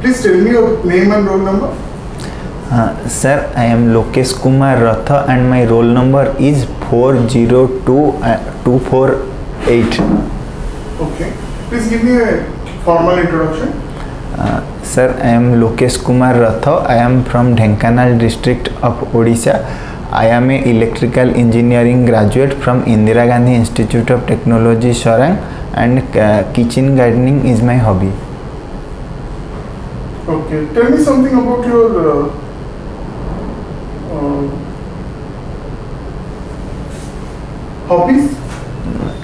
Please tell me your name and roll number. Uh, sir, I am Lokesh Kumar Ratha and my roll number is 402248. Okay. Please give me a formal introduction. Uh, sir, I am Lokesh Kumar Ratha. I am from Dhenkanal district of Odisha. I am a electrical engineering graduate from Indira Gandhi Institute of Technology, Sarang, and uh, kitchen gardening is my hobby. Okay. Tell me something about your uh, uh, hobbies.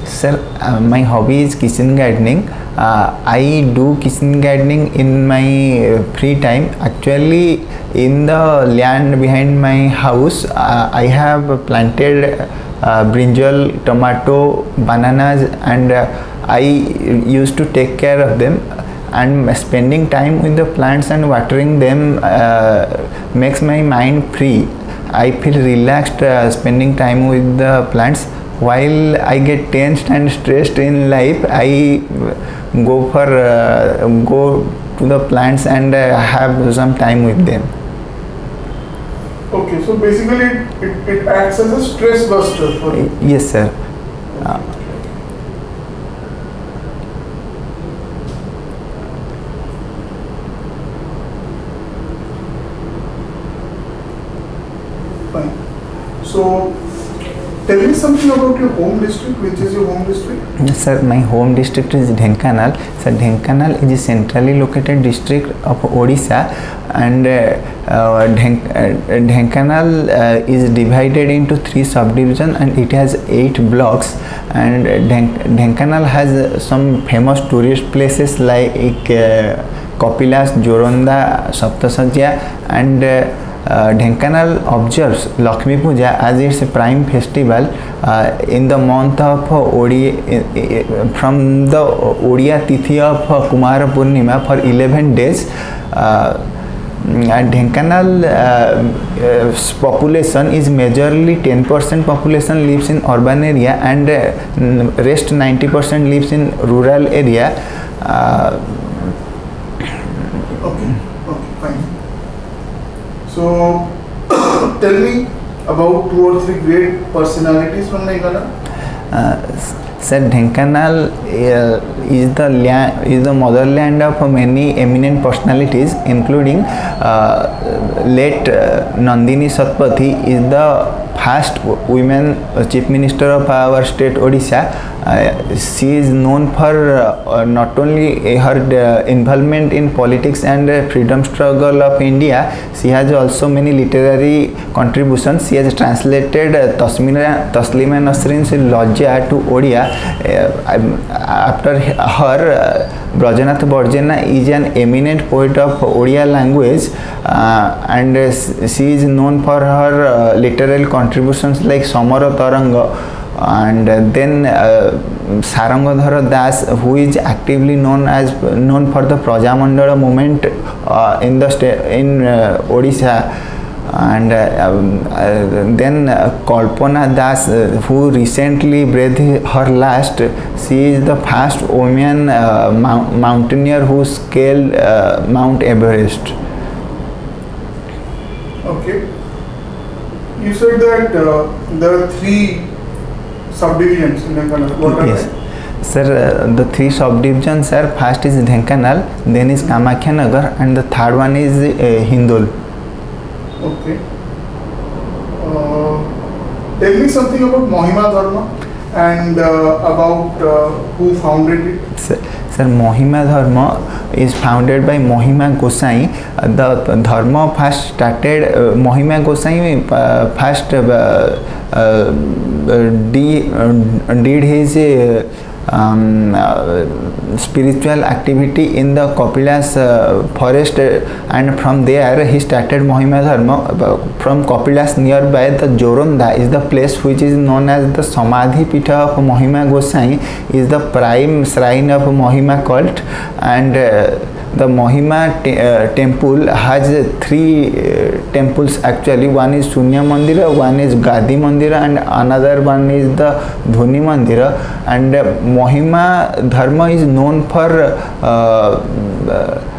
Sir, uh, my hobby is kitchen gardening. Uh, I do kitchen gardening in my uh, free time. Actually, in the land behind my house, uh, I have planted brinjal, tomato, bananas, and I used to take care of them. And spending time with the plants and watering them uh, makes my mind free. I feel relaxed uh, spending time with the plants while I get tensed and stressed in life, I go for uh, go to the plants and uh, have some time with them. Okay. So basically, it, it, it acts as a stress buster for you. Yes, sir. Tell me something about your home district. Which is your home district? yes, sir, my home district is Dhenkanal. Sir, Dhenkanal is a centrally located district of Odisha, and uh, uh, Dhen- uh, Dhenkanal uh, is divided into three subdivisions, and it has eight blocks. And Dhen- Dhenkanal has uh, some famous tourist places like uh, Kapilas, Joronda, Saptasajya, and Dhenkanal observes Lakshmi Puja आज it's prime festival in the month of Odia from the Odia tithi of Kumar Purnima for eleven days Dhenkanal population is majorly ten percent population lives in urban area and rest ninety percent lives in rural area So, tell me about two or three great personalities from Meghalaya. Uh, Sir, Dhenkanal uh, is the land, is the motherland of many eminent personalities, including uh, late uh, Nandini Satpathy is the first women uh, chief minister of our state Odisha. Uh, she is known for uh, not only her uh, involvement in politics and uh, freedom struggle of India, she has also many literary contributions. She has translated uh, Taslima Nasrin's Lajja to Odia. Uh, after her, uh, Brajanath Badajena is an eminent poet of Odia language uh, and uh, she is known for her uh, literary contributions like Samara Taranga and uh, then uh, Sarangadhara Das who is actively known as known for the Prajamandala movement uh, in the in uh, Odisha and uh, um, uh, then Kalpana Das who recently breathed her last she is the first woman mountaineer who scaled Mount Everest Okay. You said that there are three subdivisions in Meghalaya. What yes sir uh, the three subdivisions are first is Dhenkanal then is Kamakhya and the third one is uh, Hindol Okay. Uh, tell me something about Mohima Dharma and uh, about uh, who founded it. Sir, sir Mahima Dharma is founded by Mahima Gosain the Dharma first started Mahima Gosain first the did his um, uh, spiritual activity in the Kapilas uh, forest uh, and from there he started Mohima Dharma. Uh, From Kapilas nearby the Joronda is the place which is known as the Samadhi Pitha of Mohima Gosai is the prime shrine of Mohima cult and uh, the Mohima te uh, temple has three uh, temples actually. One is Sunya Mandira, one is Gadi Mandira, and another one is the Dhoni Mandira. And uh, Mohima Dharma is known for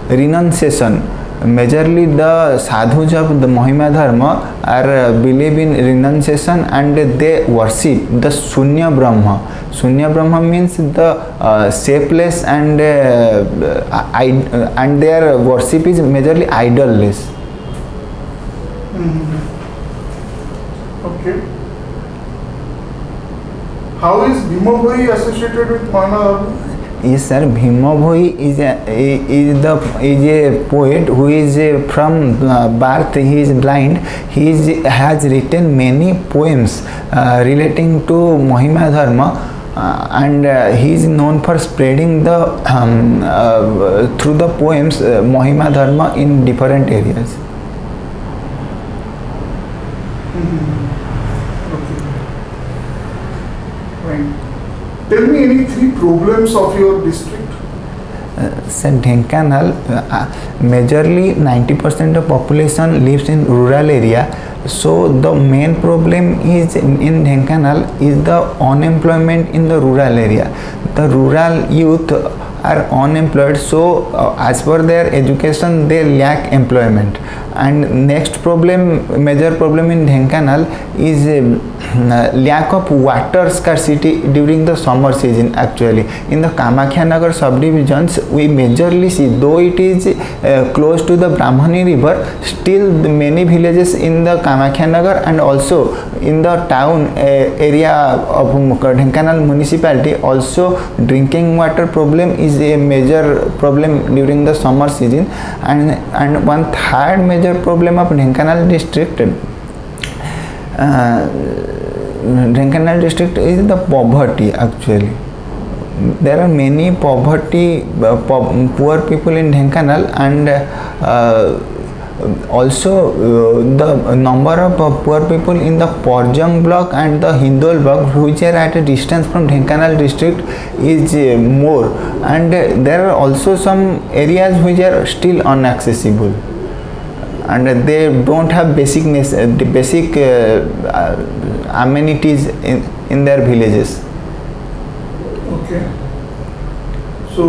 renunciation majorly the sadhus of the Mohima Dharma are believe in renunciation and they worship the Sunya Brahma. Sunya Brahma means the uh, shapeless and uh, uh, and their worship is majorly idolless. Mhm. Okay. How is Bhimabhoi associated with Dharma? Yeah sir Bhima Bhoi is is the is a poet who is from birth he is blind he is has written many poems relating to Mahima Dharma and he is known for spreading the through the poems Mahima Dharma in different areas Mm-hmm. Tell me any three problems of your district. Uh, Sir Dhenkanal, uh, majorly 90% of population lives in rural area. So the main problem is in, in Dhenkanal is the unemployment in the rural area. The rural youth are unemployed. So uh, as per their education, they lack employment. And next problem, major problem in Dhenkanal is um, uh, lack of water scarcity during the summer season actually. In the Kamakhya Nagar subdivisions we majorly see though it is uh, close to the Brahmani river still many villages in the Kamakhya Nagar and also in the town uh, area of Dhenkanal municipality also drinking water problem is a major problem during the summer season. And and one third major problem of Dhenkanal district uh, district is the poverty actually. There are many poverty, uh, po- poor people in Dhenkanal and uh, also uh, the number of uh, poor people in the Parjang block and the Hindol block which are at a distance from Dhenkanal district is uh, more and there are also some areas which are still inaccessible and they don't have basic uh, the basic uh, uh, amenities in, in their villages Okay. So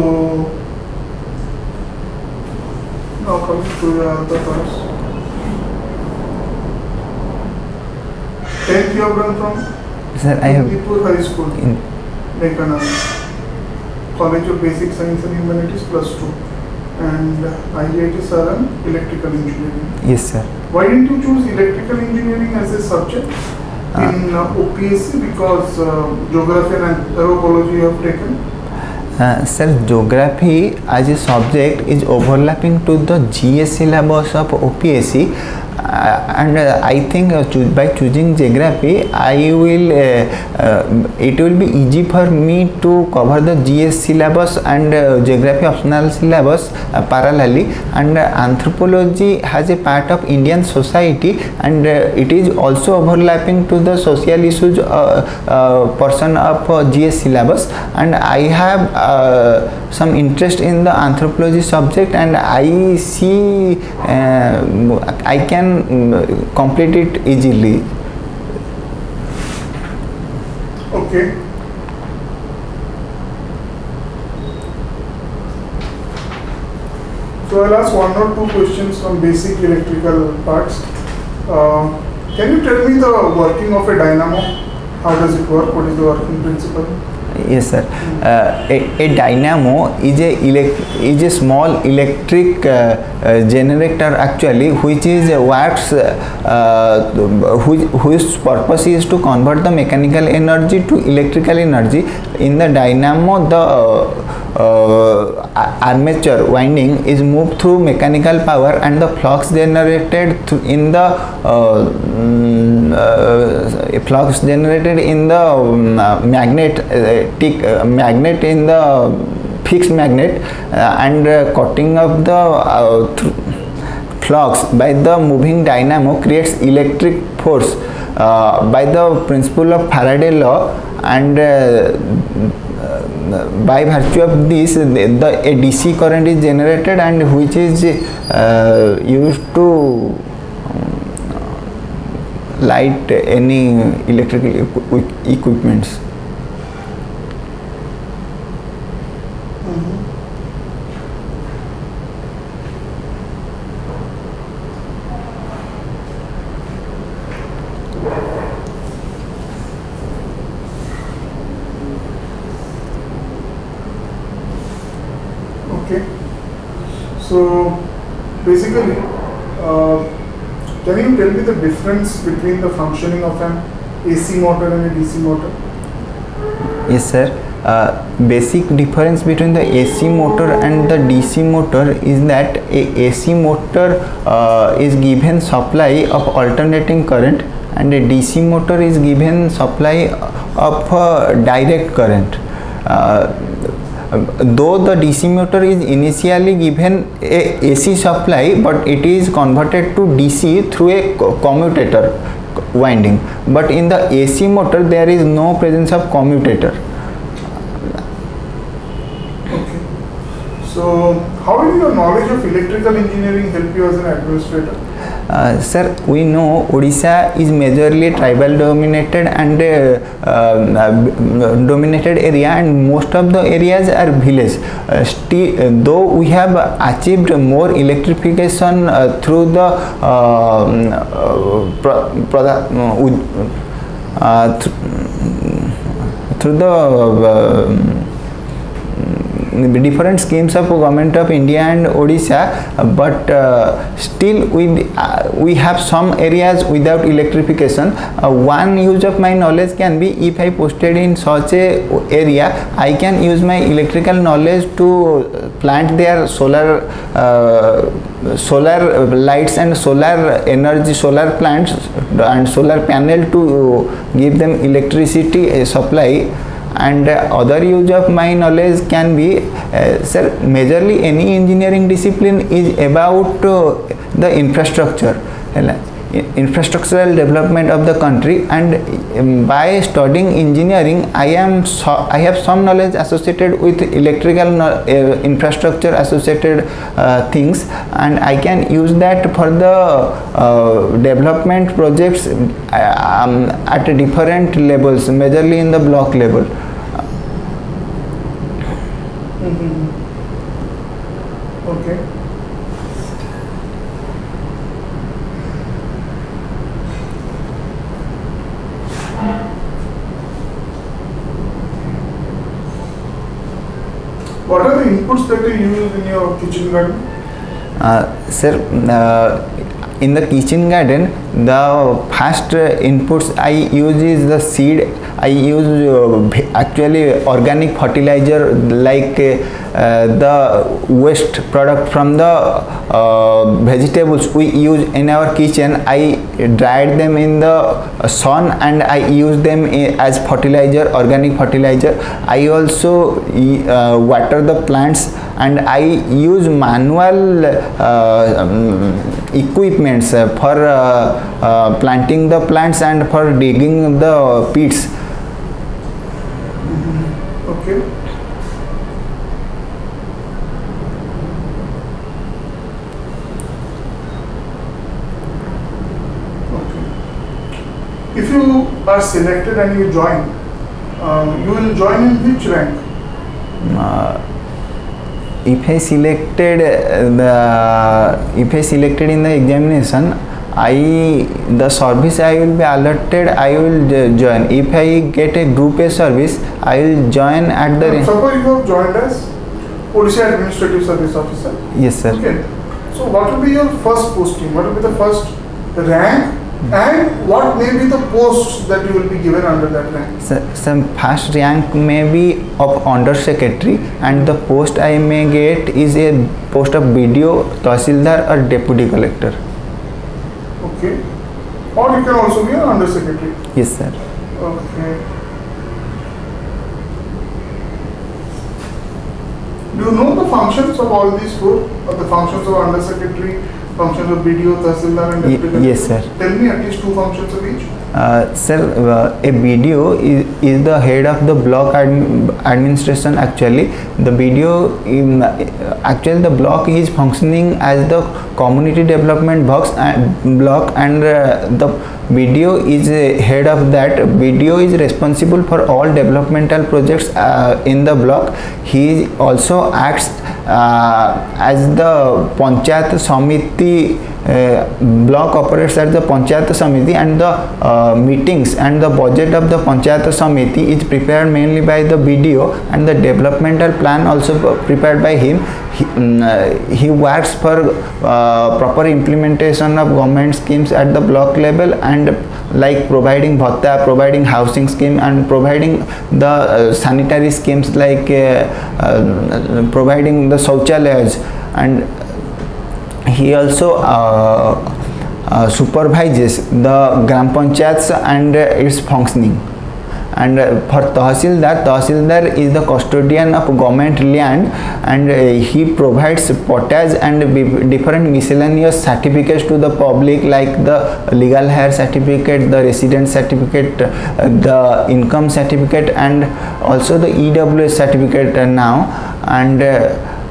now coming to your other parts. Tenth you have done from sir i have Nipur High School, in, Dhenkanal. College of Basic Science and Humanities plus two, and IIT Saran Electrical Engineering. yes sir Why didn't you choose electrical engineering as a subject uh, in uh, OPSC? Because uh, geography and anthropology you have taken. uh, sir geography as a subject is overlapping to the gs syllabus of opsc uh, and uh, i think uh, by choosing geography i will uh, uh, it will be easy for me to cover the gs syllabus and uh, geography optional syllabus uh, parallelly. And uh, anthropology has a part of indian society and uh, it is also overlapping to the social issues uh, uh, portion of uh, gs syllabus. And i have uh, some interest in the anthropology subject and i see uh, i can mm, complete it easily Okay. So I'll ask one or two questions on basic electrical parts. Uh, can you tell me the working of a dynamo? How does it work? What is the working principle? Yes sir a dynamo is a is a small electric generator actually who is a who whose purpose is to convert the mechanical energy to electrical energy in the dynamo the uh, armature winding is moved through mechanical power and the flux generated in the uh, mm, uh, flux generated in the um, uh, magnet uh, magnet in the fixed magnet and cutting of the flux by the moving dynamo creates electric force uh, by the principle of Faraday law and uh, by virtue of this the, dc current is generated and which is uh, used to um, light any electrical equi- equipments Okay. So basically, uh, can you tell me the difference between the functioning of an AC motor and a DC motor? Yes, sir. Uh, basic difference between the AC motor and the DC motor is that a AC motor uh, is given supply of alternating current and a DC motor is given supply of uh, direct current. Though the DC motor is initially given a AC supply but it is converted to DC through a commutator winding but in the AC motor there is no presence of commutator. So how will your knowledge of electrical engineering help you as an administrator? Uh, sir, we know Odisha is majorly tribal dominated and uh, uh, dominated area and most of the areas are village. Uh, uh, though we have achieved more electrification uh, through the um, th- through the different schemes of government of India and Odisha, uh, but uh, still we uh, we have some areas without electrification. Uh, one use of my knowledge can be if I posted in such a area, I can use my electrical knowledge to plant their solar uh, solar lights and solar energy solar plants and solar panel to give them electricity uh, supply and other use of my knowledge can be uh, sir majorly any engineering discipline is about uh, the infrastructure. Infrastructural development of the country. And um, by studying engineering i am so, i have some knowledge associated with electrical uh, infrastructure associated uh, things. And i can use that for the uh, development projects uh, um, at different levels majorly in the block level Okay. What are the inputs that you use in your kitchen garden? Uh, sir, uh, in the kitchen garden, the first inputs I use is the seed. I use uh, actually organic fertilizer like uh, the waste product from the uh, vegetables we use in our kitchen. I dried them in the sun and I use them as fertilizer, organic fertilizer. I also water the plants and I use manual uh, um, equipments uh, for uh, uh, planting the plants and for digging the pits. Okay. Okay. If you are selected and you join, um, you will join in which rank? Uh, if I selected the if I selected in the examination, I the service I will be alerted. I will join. If I get a group A service, I will join at the. Suppose you have joined as Odisha Administrative Service Officer. Yes, sir. Okay. So what will be your first posting? What will be the first rank? Hmm. And what may be the posts that you will be given under that rank? Some first rank may be of under secretary and the post I may get is a post of BDO, Tahsildar or deputy collector. Okay. Or you can also be an under secretary. Yes sir. Okay. Do you know the functions of all these four? Or the functions of under secretary, functions of BDO, Tahsildar and deputy yes, sir. Tell me at least two functions of each. Uh, sir, uh, a BDO is is the head of the block adm- administration actually the BDO in, actually the block is functioning as the community development box and block and uh, the BDO is head of that. BDO is responsible for all developmental projects uh, in the block. He also acts uh, as the panchayat samiti uh, block operates as the panchayat samiti and the uh, meetings and the budget of the panchayat samiti is prepared mainly by the BDO and the developmental plan also prepared by him. He, mm, uh, he works for uh, proper implementation of government schemes at the block level and like providing bhatta providing housing scheme and providing the uh, sanitary schemes like uh, uh, providing the shauchalayas. And he also uh, uh, supervises the gram panchayats and its functioning and uh, for tahsildar tahsildar is the custodian of government land and uh, he provides potas and different miscellaneous certificates to the public like the legal hair certificate the resident certificate uh, the income certificate and also the ews certificate now. And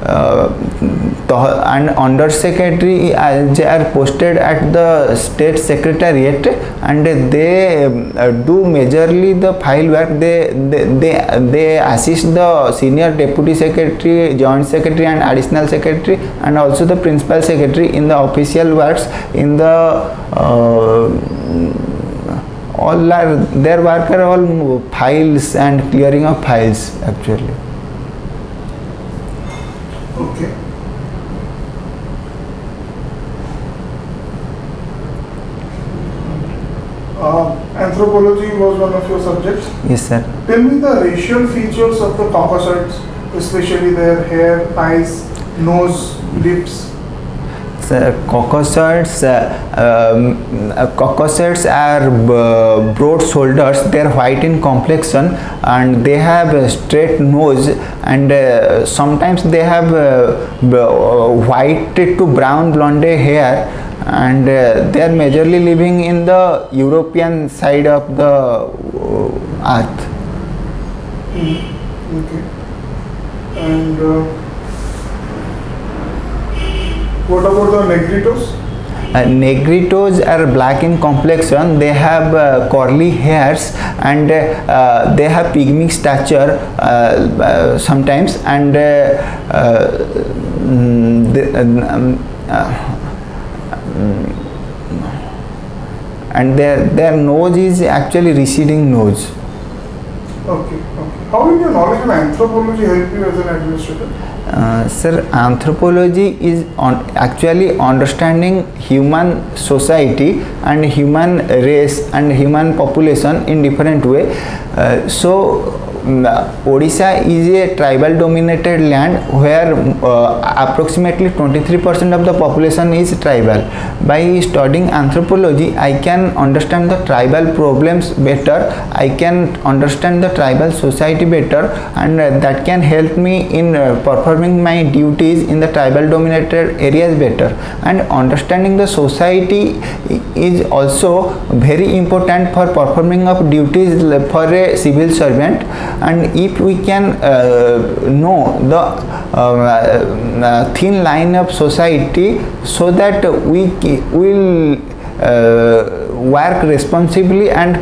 and under secretary uh, they are posted at the state secretariat and they uh, do majorly the file work. They, they they they assist the senior deputy secretary joint secretary and additional secretary and also the principal secretary in the official works in the uh, all are their work are all files and clearing of files actually Okay. Uh, was one of your subjects. yes sir Tell me the racial features of the Caucasites, especially their hair, eyes, nose, lips. So, Caucasides, uh, um, uh, Caucasides are broad shoulders. They are white in complexion and they have a straight nose and uh, sometimes they have uh, uh, white to brown blonde hair and uh, they are majorly living in the European side of the uh, earth. Okay. And uh, what about the Negritos? Uh, negritos are black in complexion they have uh, curly hairs and uh, they have pygmy stature uh, uh, sometimes and uh, uh, mm, the, um, mm, and their their nose is actually receding nose Okay, okay. How will your knowledge of anthropology help you as an administrator? Uh, sir, anthropology is on actually understanding human society and human race and human population in different way. Uh, so, mm, Odisha is a tribal dominated land where uh, approximately 23% of the population is tribal. By studying anthropology, I can understand the tribal problems better. I can understand the tribal society better, and uh, that can help me in uh, performing my duties in the tribal dominated areas better. And understanding the society is also very important for performing of duties for a civil servant. And if we can uh, know the uh, uh, thin line of society, so that we will work responsibly and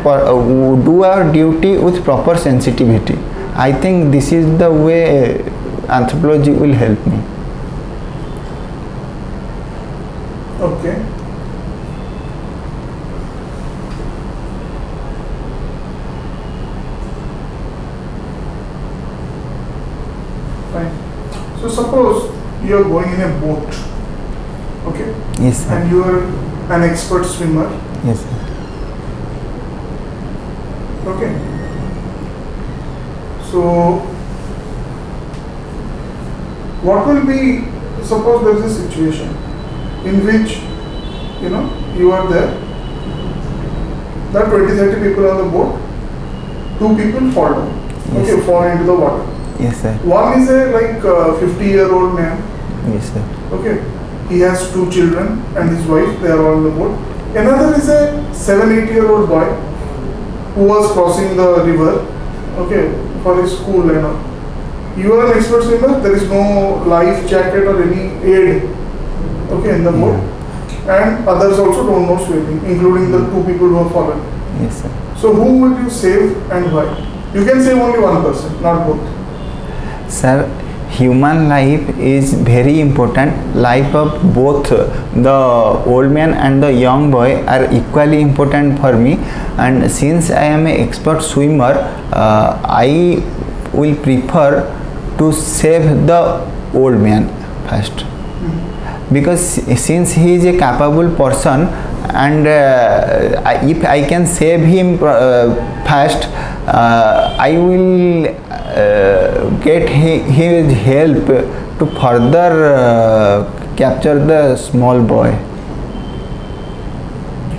do our duty with proper sensitivity. I think this is the way anthropology will help me. Okay. Fine. So suppose you are going in a boat, okay, Yes, sir. and you are an expert swimmer, Yes, sir. okay. So what will be, suppose there is a situation in which, you know, you are there, there are 20, 30 people on the boat, two people fall down, Yes. okay, fall into the water. Yes, sir. One is a like uh, 50 year old man, Yes, sir. okay, he has two children and his wife, they are all on the boat. Another is a 7, 8 year old boy who was crossing the river okay, for his school and all. You are an expert swimmer, there is no life jacket or any aid, okay, in the boat. And others also don't know swimming, including the two people who have fallen. Yes, sir. So who would you save and why? You can save only one person, not both. Sir human life is very important. Life of both the old man and the young boy are equally important for me. And since i am an expert swimmer uh, i will prefer to save the old man first. Because since he is a capable person and uh, if i can save him uh, first uh, i will get hi- his help to further uh, capture the small boy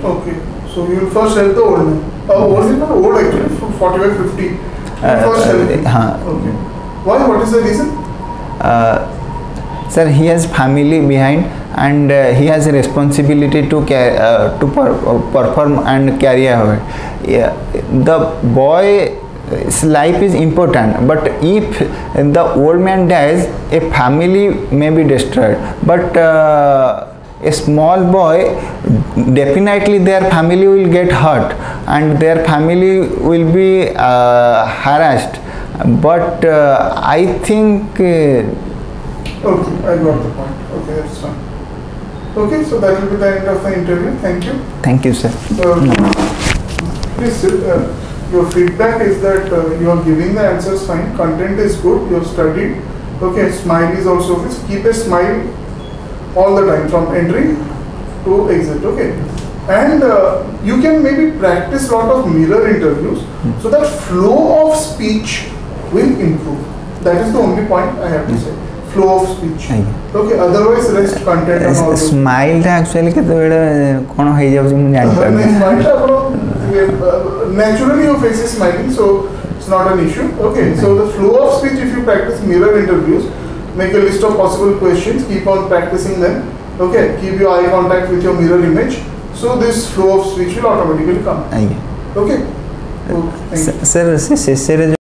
Okay, so you will first help the old man. Uh, old is not old actually, from 45, 50. You Uh, first help him. huh. Okay. Why? What is the reason? uh, sir he has family behind and uh, he has a responsibility to uh, to per- uh, perform and carry out yeah, the boy's life is important but if the old man dies a family may be destroyed but uh, a small boy definitely their family will get hurt and their family will be uh, harassed but uh, i think uh, Okay, I got the point. Okay, that's fine. Okay, so that will be the end of the interview. Thank you. thank you sir Uh, please, sit your feedback is that uh, you are giving the answers fine, content is good, you have studied. Okay, smile is also fixed. Keep a smile all the time from entry to exit. Okay, and uh, you can maybe practice lot of mirror interviews so that flow of speech will improve. That is the only point I have to say. Flow of speech. Okay. Otherwise, rest content smile टा actually have, uh, naturally your face is smiling, so it's not an issue. Okay, so the flow of speech, if you practice mirror interviews, make a list of possible questions, keep on practicing them. Okay, keep your eye contact with your mirror image. So this flow of speech will automatically come. Okay. Uh, okay. Sir, sir, sir,